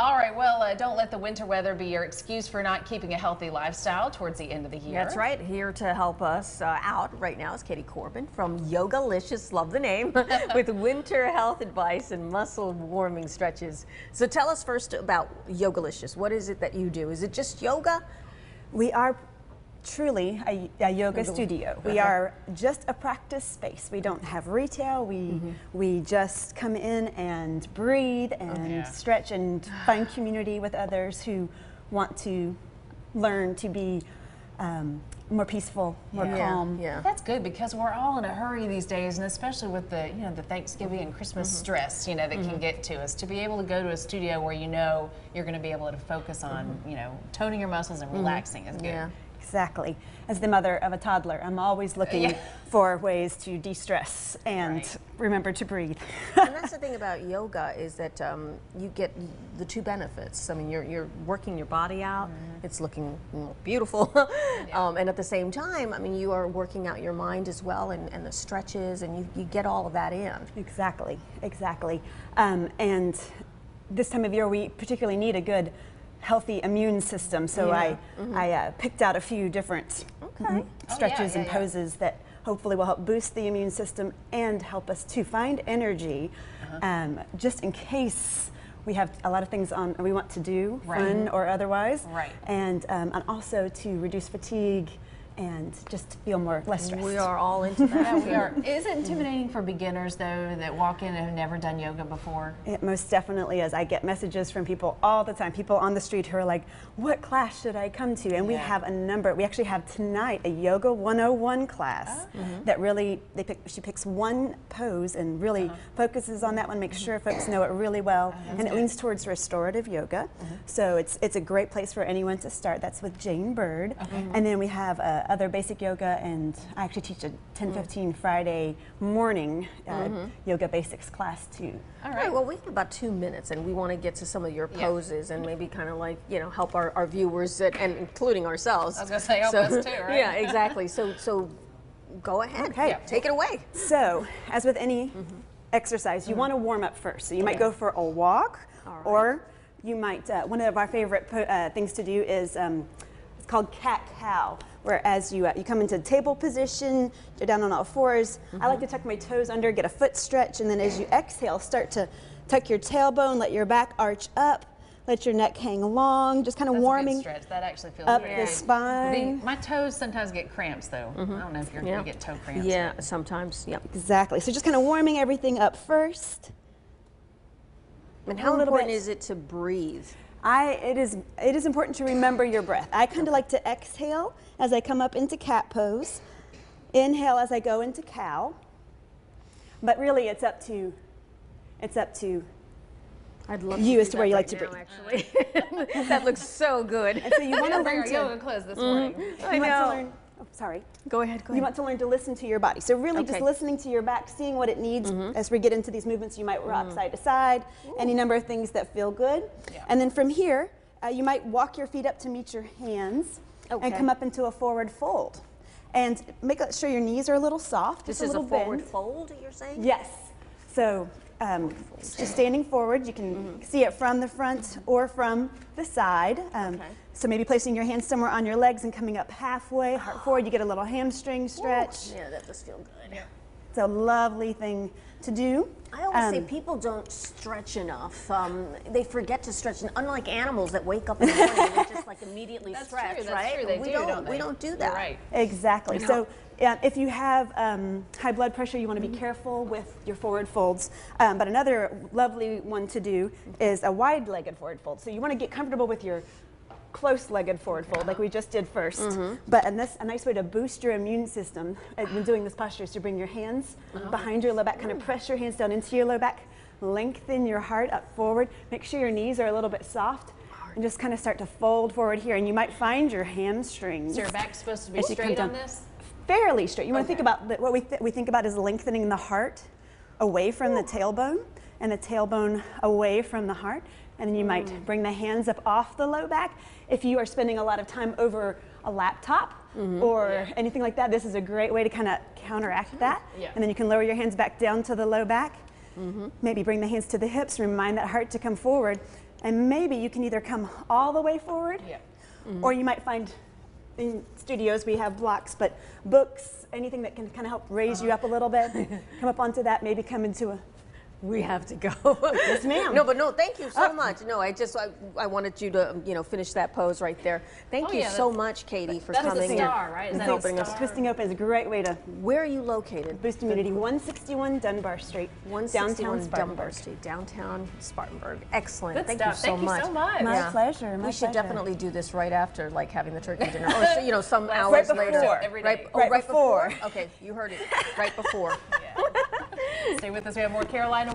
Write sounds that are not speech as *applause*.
All right, well, uh, don't let the winter weather be your excuse for not keeping a healthy lifestyle towards the end of the year. That's right. Here to help us uh, out right now is Katie Corbin from Yogalicious, love the name, *laughs* *laughs* with winter health advice and muscle warming stretches. So tell us first about Yogalicious. What is it that you do? Is it just yoga? We are truly a, a yoga studio. We are just a practice space. We don't have retail. We Mm-hmm. we just come in and breathe and yeah. stretch and find community with others who want to learn to be um, more peaceful, more Yeah. calm. Yeah. That's good because we're all in a hurry these days, and especially with the you know the Thanksgiving and Christmas Mm-hmm. stress, you know that can get to us. To be able to go to a studio where you know you're going to be able to focus on you know toning your muscles and relaxing is good. Mm-hmm. Yeah. Exactly. As the mother of a toddler, I'm always looking Yeah. for ways to de-stress and Right. remember to breathe. and *laughs* that's the thing about yoga is that um, you get the two benefits. I mean, you're, you're working your body out, Mm-hmm. it's looking beautiful. *laughs* um, and at the same time, I mean, you are working out your mind as well and, and the stretches, and you, you get all of that in. Exactly, exactly. Um, and this time of year, we particularly need a good, healthy immune system. So Yeah. I, I uh, picked out a few different Oh, stretches yeah, and yeah, yeah. poses that hopefully will help boost the immune system and help us to find energy, Uh-huh. um, just in case. We have a lot of things on we want to do, Right. fun or otherwise, Right. and um, and also to reduce fatigue and just feel more less stressed. We are all into that. Yeah, *laughs* we are. Is it intimidating for beginners though that walk in and have never done yoga before? It most definitely is. I get messages from people all the time, people on the street who are like, What class should I come to? And we have a number. We actually have tonight a Yoga 101 class oh. mm-hmm. that really, they pick, she picks one pose and really uh-huh. focuses on that one, makes sure folks know it really well. Uh-huh. and it leans towards restorative yoga. Uh-huh. So it's, it's a great place for anyone to start. That's with Jane Bird. And then we have uh, other basic yoga, and I actually teach a 10 15 Friday morning uh, yoga basics class too. All All right. right, well, we have about two minutes, and we want to get to some of your Yeah. poses and maybe kind of like, you know, help our, our viewers and, and including ourselves. I was gonna say, help us too, *laughs* right? Yeah, exactly. So, so go ahead. Okay. Yeah, take it away. So, as with any exercise, you want to warm up first. So, you might go for a walk, All right. or you might, uh, one of our favorite po- uh, things to do is um, it's called cat cow, where as you, uh, you come into table position, you're down on all 4s I like to tuck my toes under, get a foot stretch, and then as you exhale, start to tuck your tailbone, let your back arch up, let your neck hang long, just kind of That's a good warming stretch. That actually feels up good. the spine. The- my toes sometimes get cramps though. I don't know if you're, gonna get toe cramps. Yeah, sometimes. Yep. Exactly. So, just kind of warming everything up first. And how A important bit. is it to breathe? I, it is it is important to remember your breath. I kind of like to exhale as I come up into cat pose, inhale as I go into cow. But really, it's up to it's up to I'd love You to as to where you like to now, Actually, *laughs* that looks so good. and so you want *laughs* to learn yoga clothes this mm-hmm. morning. I you want to know. Oh, sorry. Go ahead. Go You want to learn to listen to your body. So really, just listening to your back, seeing what it needs. As we get into these movements, you might rock side to side. Any number of things that feel good. Yeah. And then from here, uh, you might walk your feet up to meet your hands Okay. and come up into a forward fold. And make sure your knees are a little soft. this is a little forward bend. fold. You're saying? Yes. So um, just standing forward, you can see it from the front or from the side. Um, Okay. So maybe placing your hands somewhere on your legs and coming up halfway, heart forward, you get a little hamstring stretch. Yeah, that does feel good. It's a lovely thing to do. I always say Um, people don't stretch enough. Um, they forget to stretch. And unlike animals that wake up in the morning and just like immediately That's stretch, true. That's right? true. They we do, don't, don't we don't do You're that. right. Exactly. You know? So yeah, if you have um, high blood pressure, you want to be Mm-hmm. careful with your forward folds. Um, but another lovely one to do is a wide-legged forward fold. So you want to get comfortable with your close-legged forward fold, like we just did 1st Mm-hmm. But and this, a nice way to boost your immune system uh, when doing this posture is to bring your hands Uh-huh. behind your low back, kind of press your hands down into your low back, lengthen your heart up forward. Make sure your knees are a little bit soft. And just kind of start to fold forward here, and you might find your hamstrings Is your back supposed to be As you come straight on this? Fairly straight. You want to Okay. think about the, what we, th- we think about is lengthening the heart away from the tailbone and the tailbone away from the heart. And then you Mm. might bring the hands up off the low back. If you are spending a lot of time over a laptop Mm-hmm. or anything like that, this is a great way to kind of counteract that. Yeah. And then you can lower your hands back down to the low back. Mm-hmm. Maybe bring the hands to the hips, remind that heart to come forward. And maybe you can either come all the way forward, Yeah. or you might find in studios we have blocks, but books, anything that can kind of help raise you uh-huh. up a little bit, *laughs* come up onto that, maybe come into a We have to go. *laughs* Yes, ma'am. No, but no, thank you so Oh. much. No, I just I, I wanted you to you know finish that pose right there. Thank Oh, you yeah, so much, Katie, for coming star, right? And the us. twisting open is a great way to Where are you located? boost immunity. 161 Dunbar Street, 161 downtown Dunbar. Street, downtown Spartanburg. Excellent. Good Thank stuff. you so Thank you much. so much. My pleasure, my we should pleasure. definitely do this right after, like having the turkey dinner, *laughs* or you know, some Right hours later. before. Every Right, day. oh, Right right before. before. Okay, you heard it. Right before. *laughs* Stay with us. We have more Carolina.